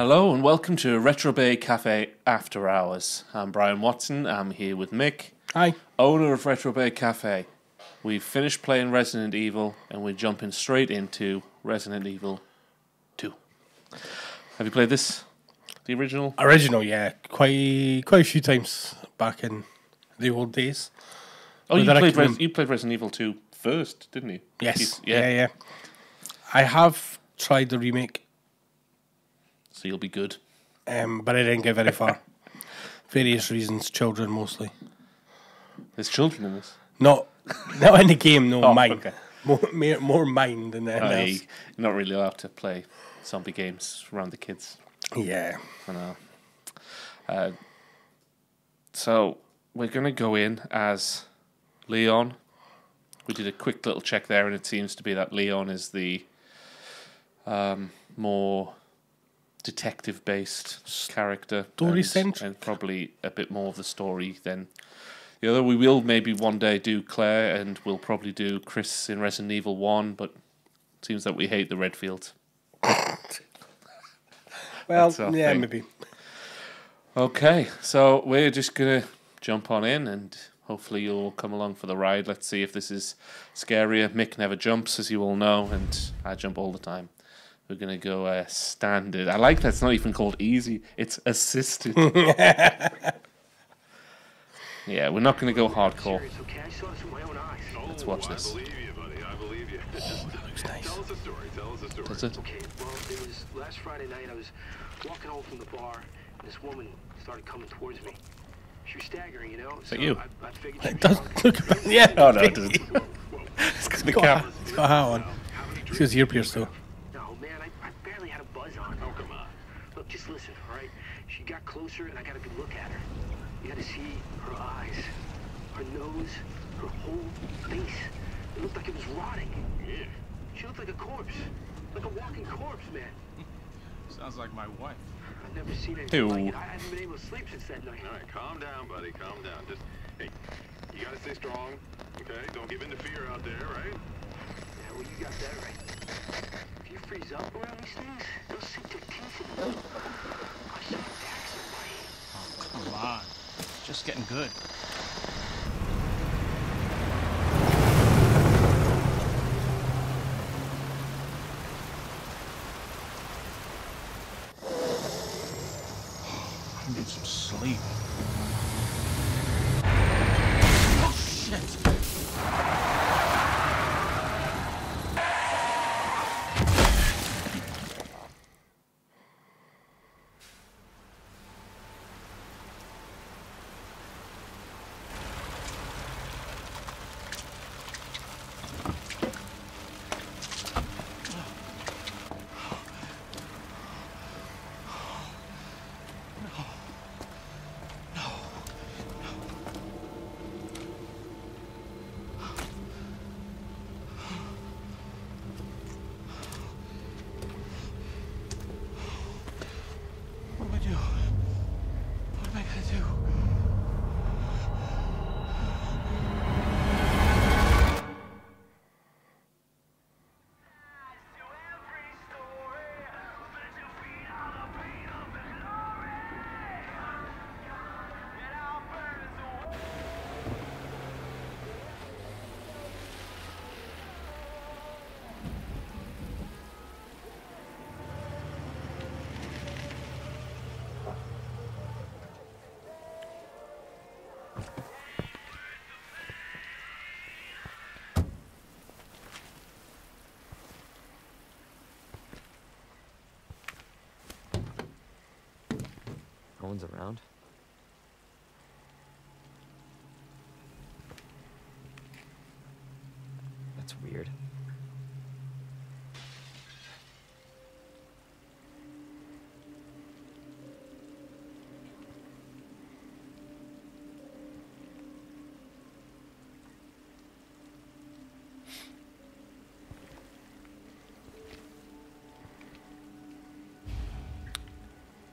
Hello and welcome to Retro Bay Cafe After Hours. I'm Bryan Watson. I'm here with Mik, Hi. owner of Retro Bay Cafe. We've finished playing Resident Evil and we're jumping straight into Resident Evil 2. Have you played this? The original? Original, yeah, quite quite a few times back in the old days. Oh, you But then I played, Res- you played Resident Evil 2 first, didn't you? Yes, You- yeah, yeah. I have tried the remake, So you'll be good. um, but I didn't get very far. Various reasons, children mostly. There's children in this. Not not in the game, no, Oh, mine. okay. More, more, more mine than anything Oh, else. you're not really allowed to play zombie games around the kids. Yeah. I know. Uh, so we're going to go in as Leon. We did a quick little check there, and it seems to be that Leon is the um, more detective-based character, and, Story-centric. and probably a bit more of the story than the other. We will maybe one day do Claire, and we'll probably do Chris in Resident Evil One, but it seems that we hate the Redfields. Well, yeah, thing. maybe. Okay, so we're just gonna jump on in, and hopefully you'll come along for the ride. Let's see if this is scarier. Mik never jumps, as you all know, and I jump all the time. We're gonna go uh, standard. I like that it's not even called easy; it's assisted. yeah, we're not gonna go hardcore. Serious, okay? I saw this with my own eyes. Let's watch this. I believe you, buddy. I believe you. That looks nice. Tell us a story. Tell us a story. That's it. Okay, well, it was last Friday night. I was walking home from the bar, and this woman started coming towards me. She was staggering, you know. So that you? I, I figured It does look a yeah. Oh no, it doesn't. It's got, the cap. It's got a hat on. It's got his ear pierced though. No, man, I, I barely had a buzz on. Oh, come on. Look, just listen, all right? She got closer, and I got a good look at her. You had to see her eyes, her nose, her whole face. It looked like it was rotting. Yeah. She looked like a corpse, like a walking corpse, man. Sounds like my wife. I've never seen anything Ew. like it. I haven't been able to sleep since that night. All right, calm down, buddy. Calm down. Just, hey, you gotta stay strong, okay? Don't give in to fear out there, right? You got that right. If you freeze up around these things, they'll sink their teeth in you. I it attack somebody. Come on. Just getting good. One's around. That's weird.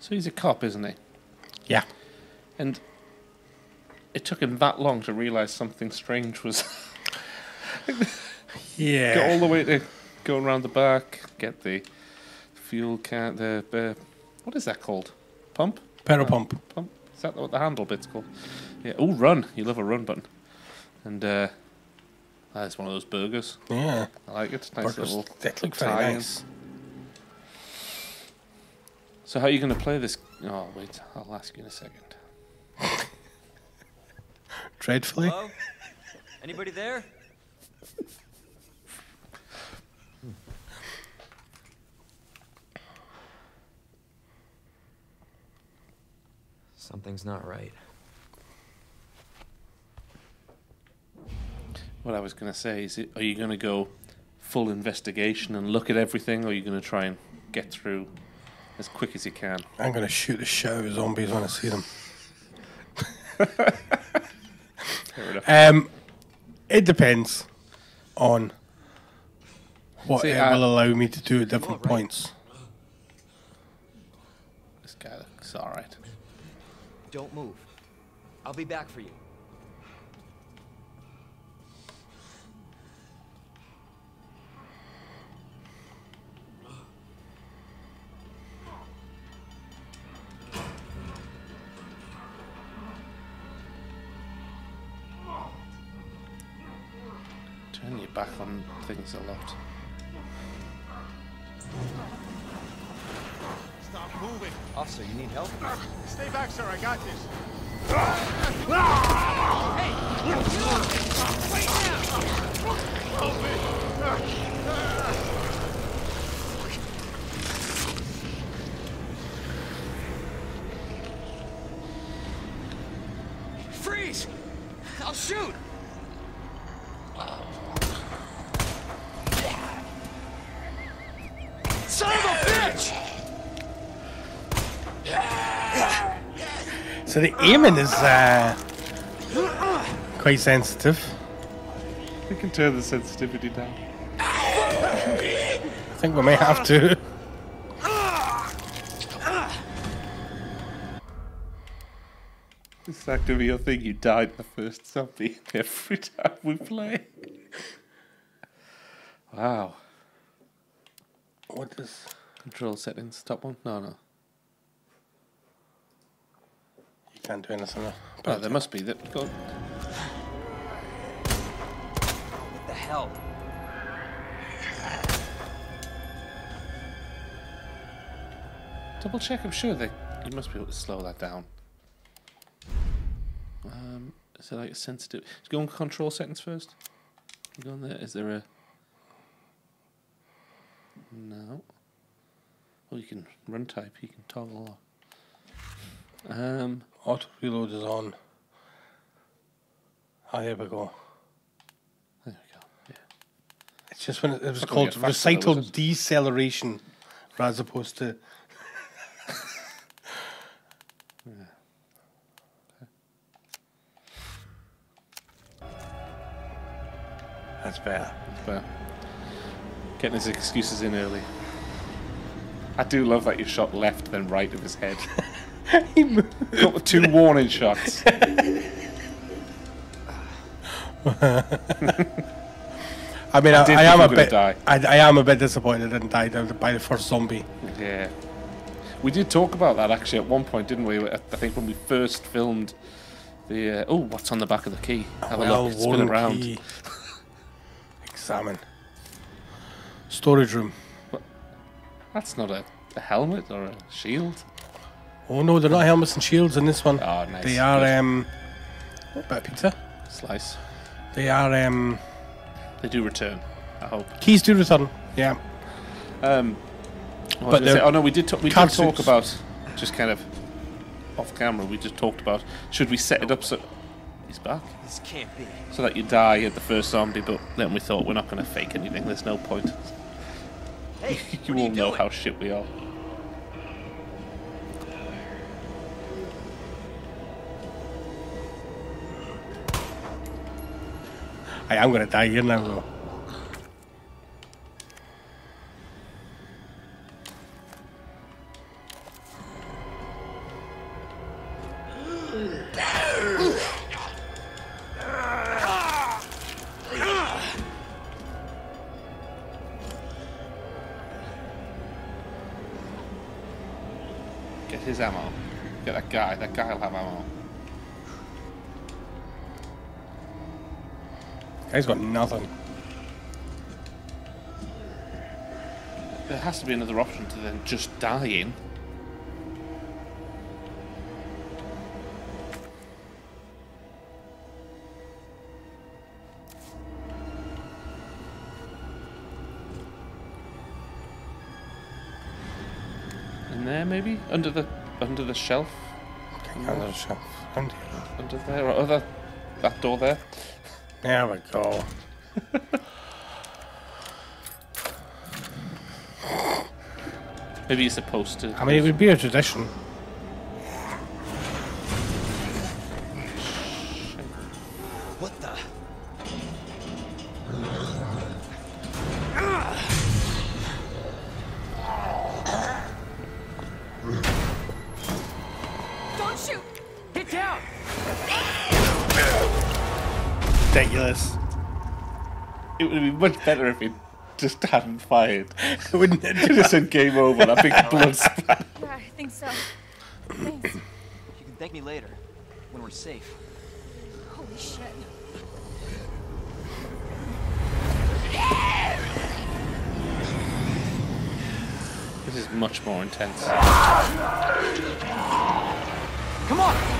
So he's a cop, isn't he? Yeah. And it took him that long to realize something strange was. Yeah. Go all the way to go around the back, get the fuel can, the uh, what is that called? Pump? Pedal pump. Pump? Is that what the handle bit's called? Yeah. Oh, run. You love a run button. And uh, that's one of those burgers. Yeah. I like it. Nice Burgers. little. That look very nice. So how are you going to play this? Oh wait, I'll ask you in a second. Dreadfully. Hello? Anybody there? Something's not right. What I was going to say is, it, are you going to go full investigation and look at everything, or are you going to try and get through as quick as you can? I'm going to shoot the shit out of zombies when I see them. Um, it depends on what See, it I- will allow me to do at different right. points. This guy looks all right. Don't move. I'll be back for you. On a lot. Stop moving. Officer, you need help? Stay back, sir. I got this. Freeze! I'll shoot! Son of a bitch! So the aiming is uh, quite sensitive. We can turn the sensitivity down. I think we may have to. Is that going to be your thing? You died the first zombie every time we play. Wow. What is? Control settings, top one? No, no. You can't do anything. Oh, But there must be. That, go. What the hell? Double check, I'm sure they. You must be able to slow that down. Um, is it like a sensitive? Go on control settings first. Go on there. Is there a. No. Oh, you can run type. You can toggle. Um, auto reload is on. Ah, oh, there we go. there we go. Yeah. It's just when it, it was called faster, recital deceleration, as opposed to. That's better. But getting his excuses in early. I do love that you shot left then right of his head. Got the two warning shots. I mean, I, did I am a bit. die. I, I am a bit disappointed I didn't die by the- first zombie. Yeah. We did talk about that actually at one point, didn't we? I think when we first filmed the. Uh, oh, what's on the back of the key? Have a look. Spin around. Examine. Storage room. That's not a, a helmet or a shield. Oh no, they're not helmets and shields in this one. Oh, nice. They are Good. um. oh, bit of pizza. Slice. They are um. They do return. I hope. Keys to return. Yeah. Um, But say, oh no, we did. Talk, we did talk suits. about just kind of off camera. We just talked about should we set it up so he's back This can't be. so that you die at the first zombie, but then we thought we're not going to fake anything. There's no point. Hey, you all you know doing? how shit we are. I am going to die here now, though. Get his ammo. Get that guy. That guy will have ammo. Guy's got nothing. There has to be another option to then just dying. In there, maybe under the under the shelf, Can't get the shelf. Under here. under there, or other that door there. There we go. Maybe you're supposed to. I mean, it would be a tradition. What the? Ridiculous. It would be much better if it just hadn't fired. Wouldn't It it? just said game over. That big blood splatter. Yeah, I think so. Thanks. You can thank me later, when we're safe. Holy shit. This is much more intense. Come on!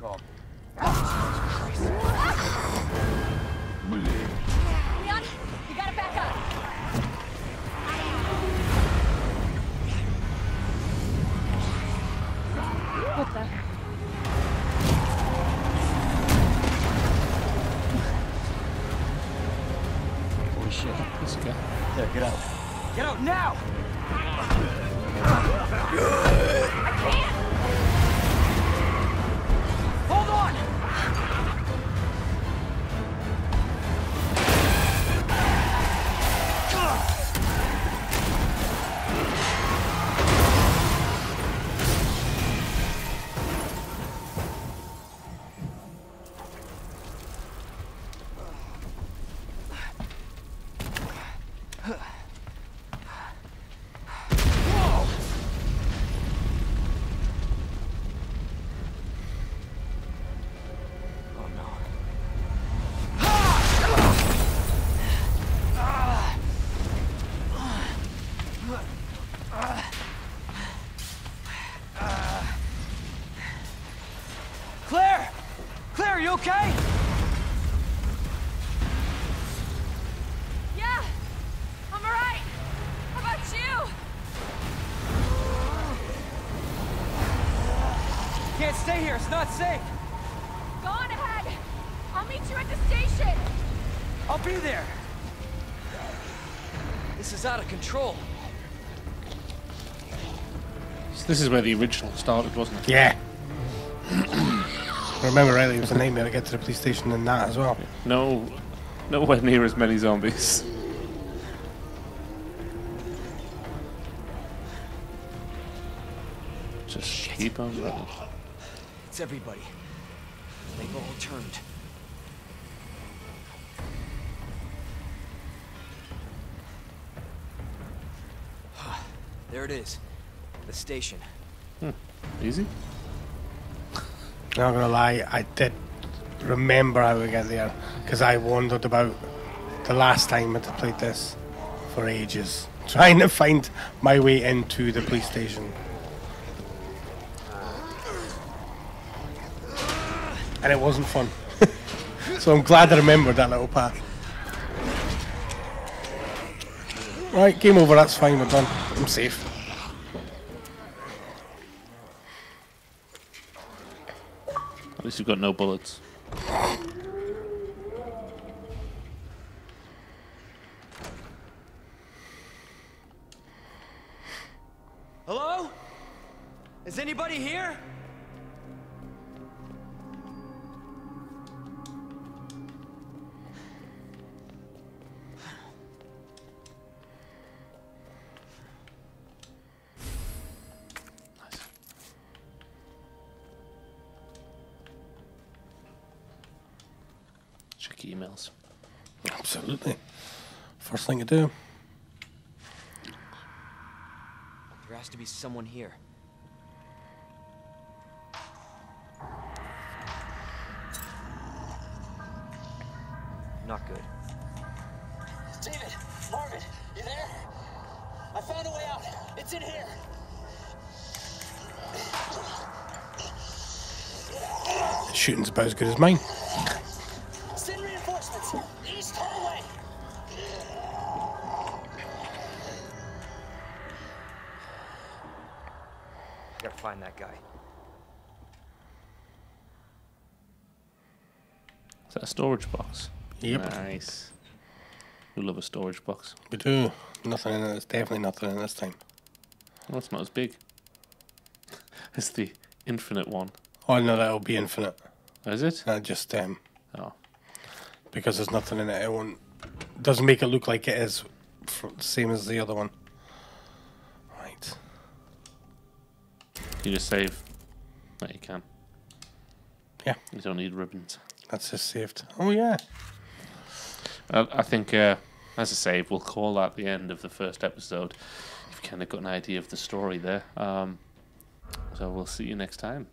Leon, okay? Yeah, I'm alright. How about you? Can't stay here, it's not safe. Go on ahead. I'll meet you at the station. I'll be there. This is out of control. So this is where the original started, wasn't it? Yeah. I remember rightly, it was a nightmare to get to the police station and that as well. No, nowhere near as many zombies. Just keep on running. It's everybody. They've all turned. There it is. The station. Hmm. Easy. Not gonna lie, I did remember how we get there because I wondered about the last time I played this for ages, trying to find my way into the police station. And it wasn't fun. so I'm glad I remembered that little path. Right, game over, that's fine, we're done. I'm safe. Least you've got no bullets. Hello? Is anybody here? First thing to do. There has to be someone here. Not good. David, Marvin, you there? I found a way out. It's in here. Shooting's about as good as mine. Find that guy. Is that a storage box? Yep. Nice. We love a storage box. We do. Nothing in it. There's definitely nothing in this time. Well, it's not as big. it's the infinite one. Oh no, that'll be infinite. Is it? Not just um, Oh. because there's nothing in it. It won't. Doesn't make it look like it is f same as the other one. Right. You just save. No, you can. Yeah, You don't need ribbons. that's just saved. Oh yeah. I, I think uh, as a save, we'll call that the end of the first episode. You've kind of got an idea of the story there. Um, so we'll see you next time.